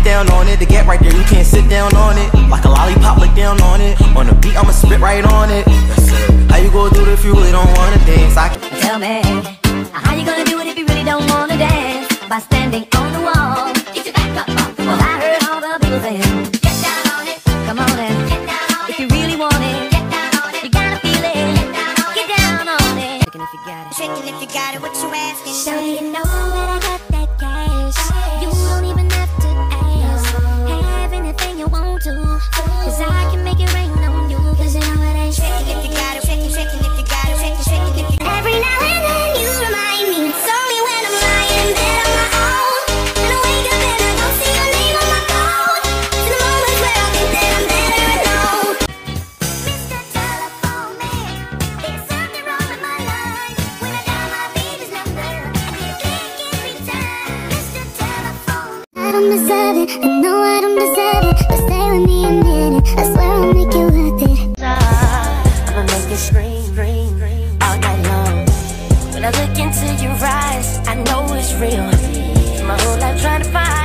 get down on it. To get right there, you can't sit down on it. Like a lollipop, look down on it. On the beat, I'ma spit right on it. How you gonna do it if you really don't wanna dance? I can Tell me, how you gonna do it if you really don't wanna dance? By standing on the wall. Get your back up off the wall. Well, I heard all the people saying, get down on it. Come on and get down on it. If you really want it, get down on it. You gotta feel it. Get down on it. Get down on it. Shaking if you got it. Shaking if you got it, what you asking? So you know I don't deserve it, I know I don't deserve it But stay with me a minute, I swear I'll make it worth it I'ma make it scream, scream, all night long. When I look into your eyes, I know it's real. My whole life trying to find